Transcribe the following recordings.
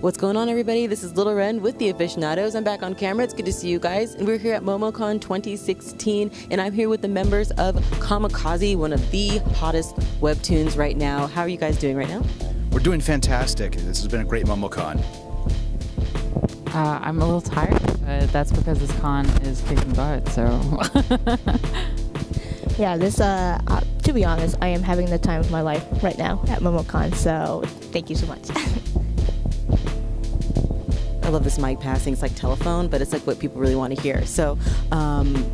What's going on, everybody? This is Little Wren with the Aficionados. I'm back on camera. It's good to see you guys. And we're here at MomoCon 2016, and I'm here with the members of Kamikaze, one of the hottest webtoons right now. How are you guys doing right now? We're doing fantastic. This has been a great MomoCon. Uh, I'm a little tired, but that's because this con is kicking butt, so. yeah, this, uh, uh, to be honest, I am having the time of my life right now at MomoCon, so thank you so much. I love this mic passing. It's like telephone, but it's like what people really want to hear. So, um,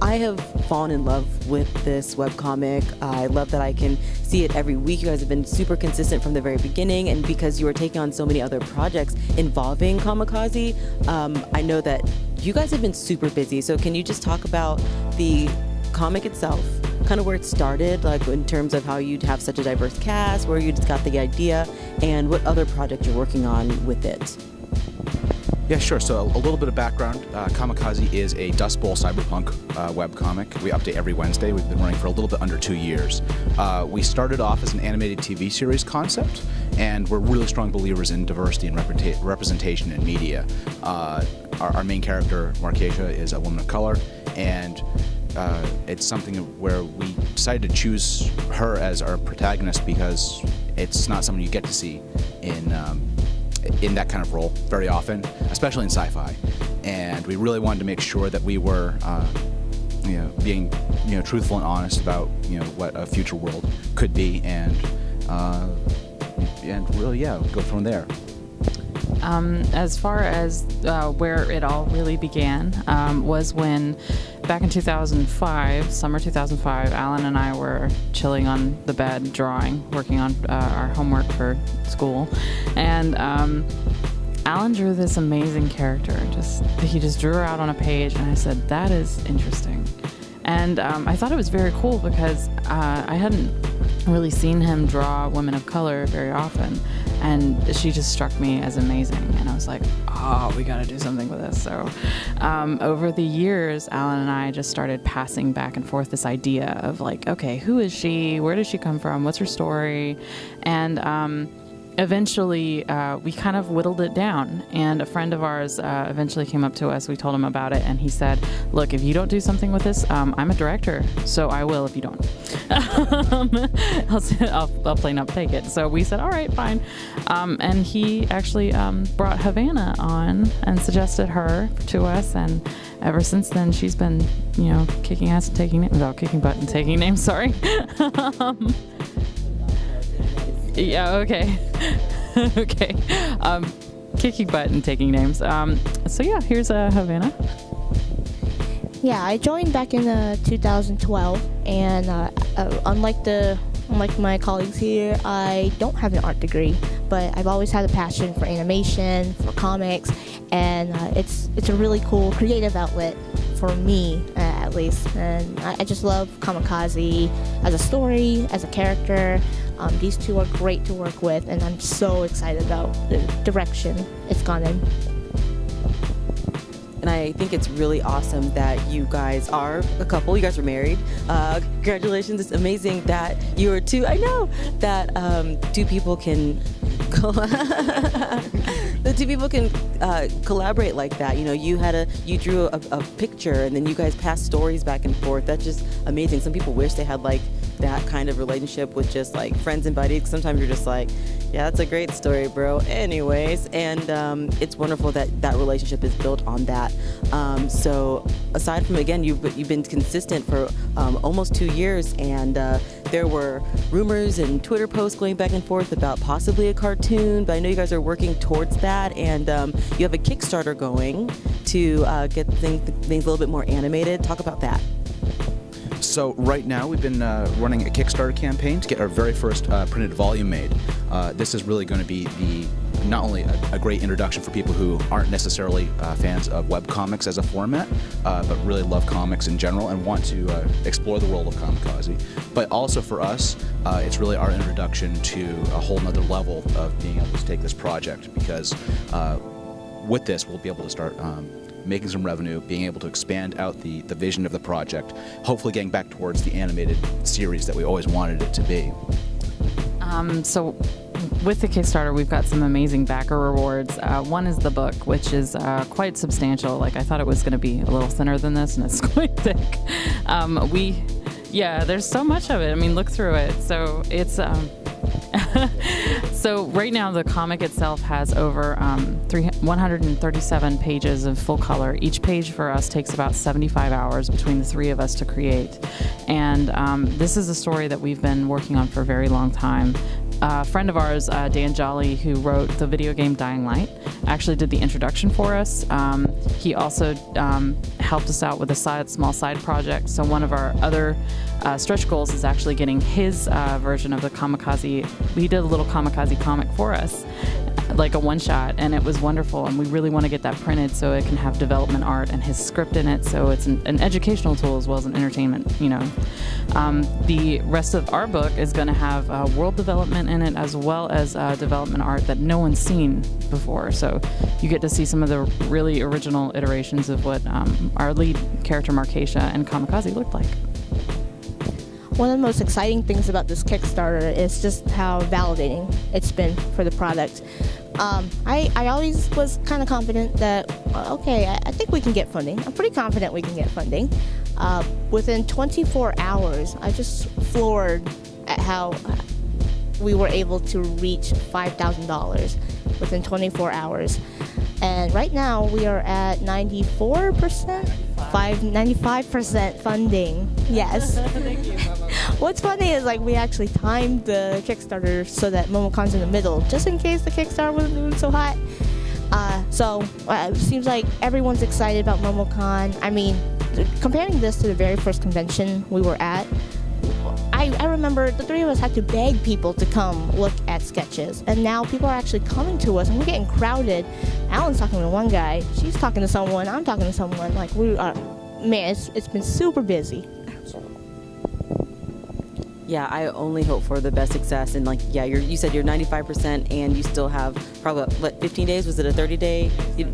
I have fallen in love with this webcomic. I love that I can see it every week. You guys have been super consistent from the very beginning, and because you are taking on so many other projects involving Kamikaze, um, I know that you guys have been super busy. So, can you just talk about the comic itself, kind of where it started, like in terms of how you'd have such a diverse cast, where you just got the idea, and what other project you're working on with it? Yeah, sure. So, a little bit of background uh, Kamikaze is a Dust Bowl cyberpunk uh, webcomic. We update every Wednesday. We've been running for a little bit under two years. Uh, we started off as an animated TV series concept, and we're really strong believers in diversity and representation in media. Uh, our, our, main character, Markesia, is a woman of color, and uh, it's something where we decided to choose her as our protagonist because it's not someone you get to see in. Um, in that kind of role very often, especially in sci-fi. And we really wanted to make sure that we were, uh, you know, being, you know, truthful and honest about, you know, what a future world could be, and uh, and really, yeah, go from there. Um, as far as uh, where it all really began um, was when back in 2005, summer 2005, Alan and I were chilling on the bed, drawing, working on uh, our homework for school, and um, Alan drew this amazing character. Just he just drew her out on a page, and I said, "That is interesting." And um, I thought it was very cool because uh, I hadn't really seen him draw women of color very often and she just struck me as amazing. And i was like oh we got to do something with this. So um, over the years alan and i just started passing back and forth this idea of like okay who is she? Where does she come from? What's her story? And um, eventually uh, we kind of whittled it down. And a friend of ours uh, eventually came up to us. We told him about it. And he said look if you don't do something with this um, i'm a director. So i will if you don't. I'll, I'll, I'll, plain up take it. So we said all right fine. Um, and he actually um, brought havana on and suggested her to us. And ever since then she's been you know kicking ass and taking names well kicking butt and taking names sorry. Um, yeah, okay. okay. Um, kicking butt and taking names. Um, so yeah, here's uh, Havana. Yeah, I joined back in uh, 2012, and uh, uh, unlike the unlike my colleagues here, I don't have an art degree, but I've always had a passion for animation, for comics, and uh, it's it's a really cool creative outlet for me, at least. And I, I, just love Kamikaze as a story, as a character. Um, these two are great to work with, and I'm so excited about the direction it's gone in. And I think it's really awesome that you guys are a couple. You guys are married. Uh, congratulations! It's amazing that you are two. I know that um, two people can two people can uh, collaborate like that. You know, you had a you drew a, a, picture and then you guys passed stories back and forth. That's just amazing. Some people wish they had like that kind of relationship with just like friends and buddies. Sometimes you're just like, yeah, that's a great story, bro. Anyways, and um, it's wonderful that that relationship is built on that. Um, so aside from again, you've you've been consistent for um, almost two years, and uh, there were rumors and Twitter posts going back and forth about possibly a cartoon. But I know you guys are working towards that, and um, you have a Kickstarter going to uh, get things, things a little bit more animated. Talk about that. So right now we've been uh, running a Kickstarter campaign to get our very first uh, printed volume made. Uh, this is really going to be the not only a, a, great introduction for people who aren't necessarily uh, fans of web comics as a format, uh, but really love comics in general and want to uh, explore the world of kamikaze. but also for us, it's really our introduction to a whole nother level of being able to take this project because with this we'll be able to start um, making some revenue, being able to expand out the, the vision of the project, hopefully getting back towards the animated series that we always wanted it to be. Um, so with the Kickstarter, we've got some amazing backer rewards. Uh, one is the book, which is uh, quite substantial. Like I thought it was going to be a little thinner than this, and it's quite thick. Um, we, yeah, there's so much of it. I mean, look through it. So it's. Um, so right now the comic itself has over um, 137 pages of full color. Each page for us takes about 75 hours between the three of us to create, and um, this is a story that we've been working on for a very long time a friend of ours, uh, Dan Jolly, who wrote the video game Dying Light, actually did the introduction for us. Um, he also um, helped us out with a side, small side project. So one of our other uh, stretch goals is actually getting his uh, version of the Kamikaze. He did a little Kamikaze comic for us, like a one shot, and it was wonderful. And we really want to get that printed so it can have development art and his script in it, so it's an, an educational tool as well as an entertainment. You know, um, the rest of our book is going to have uh, world development in it as well as uh, development art that no one's seen before. So you get to see some of the really original iterations of what um, our lead character Markasia and Kamikaze looked like. One of the most exciting things about this Kickstarter is just how validating it's been for the product. Um, I, I always was kind of confident that, okay, I, I, think we can get funding. I'm pretty confident we can get funding. Uh, within 24 hours, I just floored at how we were able to reach $5,000 within 24 hours. And right now we are at 94%, 95% funding. Yes. What's funny is like we actually timed the Kickstarter so that MomoCon's in the middle, just in case the Kickstarter wasn't doing so hot. Uh, so uh, it seems like everyone's excited about MomoCon. I mean, comparing this to the very first convention we were at, I, I, remember the three of us had to beg people to come look at sketches, and now people are actually coming to us, and we're getting crowded. Alan's talking to one guy, she's talking to someone, I'm talking to someone. Like we are, man, it's, it's been super busy yeah, I only hope for the best success. And like, yeah, you said you're 95%, and you still have probably what 15 days? Was it a 30 day? You,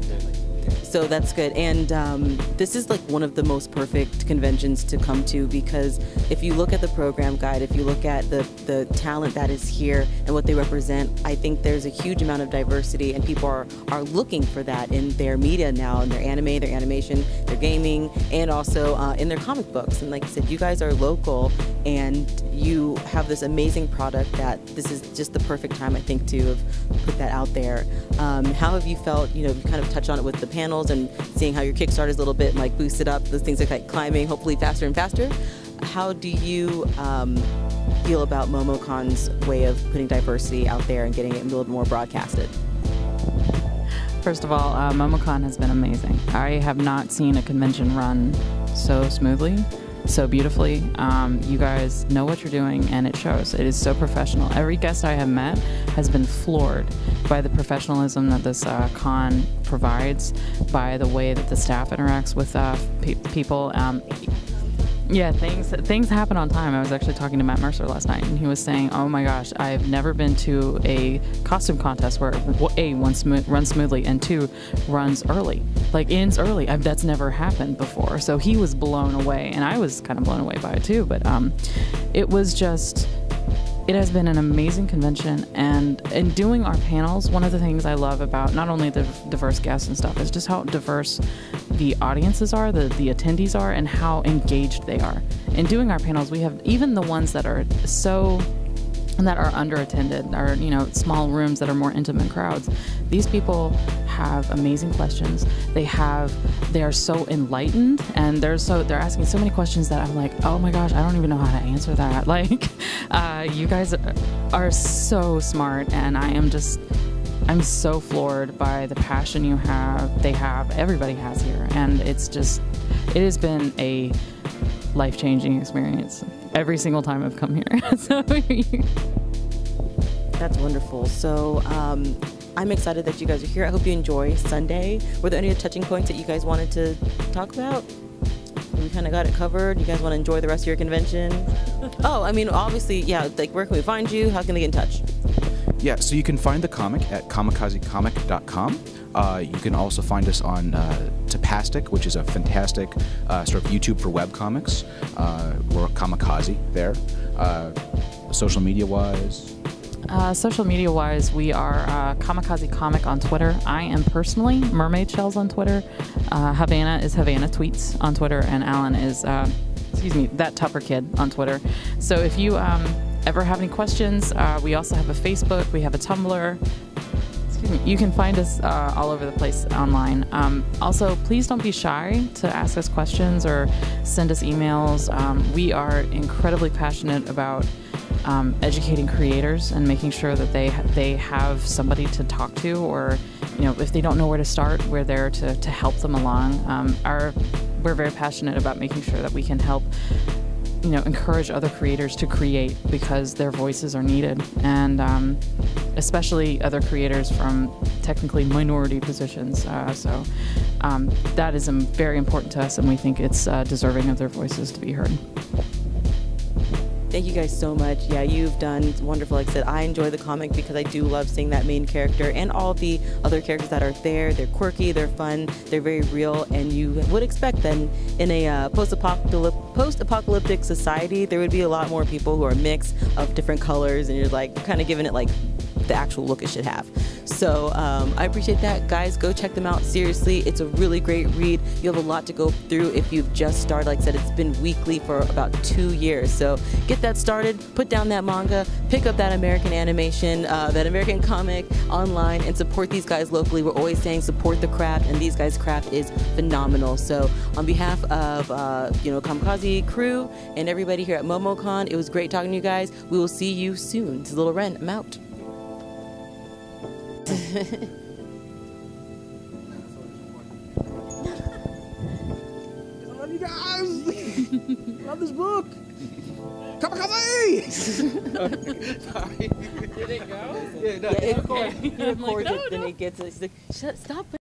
so that's good. And um, this is like one of the most perfect conventions to come to because if you look at the program guide, if you look at the, the talent that is here and what they represent, I think there's a huge amount of diversity and people are, are looking for that in their media now, in their anime, their animation, their gaming, and also uh, in their comic books. And like I said, you guys are local and you have this amazing product that this is just the perfect time, I think, to have put that out there. Um, how have you felt, you know, you kind of touched on it with the panel and seeing how your Kickstarter is a little bit like boosted up. Those things are like climbing, hopefully faster and faster. How do you um, feel about MomoCon's way of putting diversity out there and getting it a little more broadcasted? First of all, uh, MomoCon has been amazing. I have not seen a convention run so smoothly so beautifully. Um, you guys know what you're doing, and it shows. It is so professional. Every guest I have met has been floored by the professionalism that this uh, con provides, by the way that the staff interacts with uh, pe- people. Um, yeah, things things happen on time. I was actually talking to Matt Mercer last night, and he was saying, "Oh my gosh, I've never been to a costume contest where a one smooth, runs smoothly and two runs early, like ends early. I've, that's never happened before." So he was blown away, and I was kind of blown away by it too. But um, it was just it has been an amazing convention, and in doing our panels, one of the things I love about not only the diverse guests and stuff is just how diverse the audiences are, the, the attendees are, and how engaged they are. In doing our panels, we have even the ones that are so that are under attended, are you know, small rooms that are more intimate crowds. These people have amazing questions. They have, they are so enlightened, and they're so they're asking so many questions that I'm like, oh my gosh, I don't even know how to answer that. Like, uh, you guys are so smart, and I am just. I'm so floored by the passion you have, they have, everybody has here. And it's just, it has been a life changing experience every single time I've come here. so That's wonderful. So um, I'm excited that you guys are here. I hope you enjoy Sunday. Were there any touching points that you guys wanted to talk about? We kind of got it covered. You guys want to enjoy the rest of your convention? oh, I mean, obviously, yeah. Like, where can we find you? How can they get in touch? Yeah, so you can find the comic at kamikazecomic.com. Uh, you can also find us on uh, Tapastic, which is a fantastic uh, sort of YouTube for web comics. Uh, we're Kamikaze there. Uh, social media wise, Uh, social media wise, we are uh, Kamikaze Comic on Twitter. I am personally Mermaid Shells on Twitter. Uh, Havana is Havana Tweets on Twitter, and Alan is, uh, excuse me, that Tupper Kid on Twitter. So if you um, ever have any questions, uh, we also have a Facebook, we have a Tumblr. Excuse me, you can find us uh, all over the place online. Um, also, please don't be shy to ask us questions or send us emails. Um, we are incredibly passionate about um, educating creators and making sure that they they have somebody to talk to, or you know, if they don't know where to start, we're there to, to help them along. Um, our we're very passionate about making sure that we can help you know encourage other creators to create because their voices are needed and um, especially other creators from technically minority positions uh, so um, that is very important to us and we think it's uh, deserving of their voices to be heard Thank you guys so much. Yeah, you've done wonderful. Like I said, I enjoy the comic because I do love seeing that main character and all the other characters that are there. They're quirky, they're fun, they're very real, and you would expect then in a uh, post-apocalyptic post-apocalyptic society there would be a lot more people who are mixed of different colors, and you're like kind of giving it like the actual look it should have. So um, I appreciate that. Guys, go check them out. Seriously, it's a really great read. You have a lot to go through if you've just started. Like I said, it's been weekly for about two years. So get that started, put down that manga, pick up that American animation, uh, that American comic online, and support these guys locally. We're always saying support the craft, and these guys' craft is phenomenal. So on behalf of uh, you know Kamikaze crew and everybody here at MomoCon, it was great talking to you guys. We will see you soon. This is Little Wren. I'm out. I love you guys. love this book. Kamikaze! did it go yeah, no, Yeah, it, course. he I'm like, no, it, then no. it gets it. Like, Shut, stop